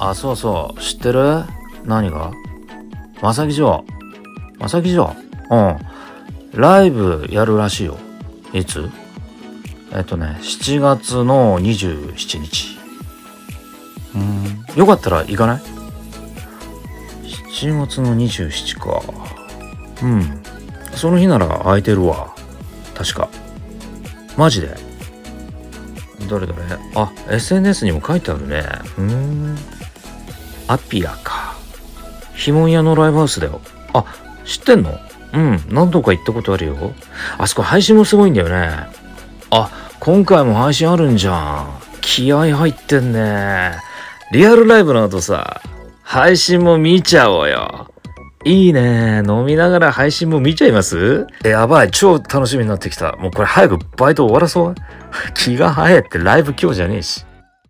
あ、そうそう。知ってる？何が？まさき城。まさき城うん。ライブやるらしいよ。いつ？えっとね、7月の27日。うん。よかったら行かない ?7 月の27か。うん。その日なら空いてるわ。確か。マジで？どれどれあ、SNS にも書いてあるね。うーん。アピアか。ひもん屋のライブハウスだよ。あ、知ってんの？うん、何度か行ったことあるよ。あそこ配信もすごいんだよね。あ、今回も配信あるんじゃん。気合入ってんね。リアルライブの後さ、配信も見ちゃおうよ。いいね。飲みながら配信も見ちゃいます？やばい。超楽しみになってきた。もうこれ早くバイト終わらそう？気が早いってライブ今日じゃねえし。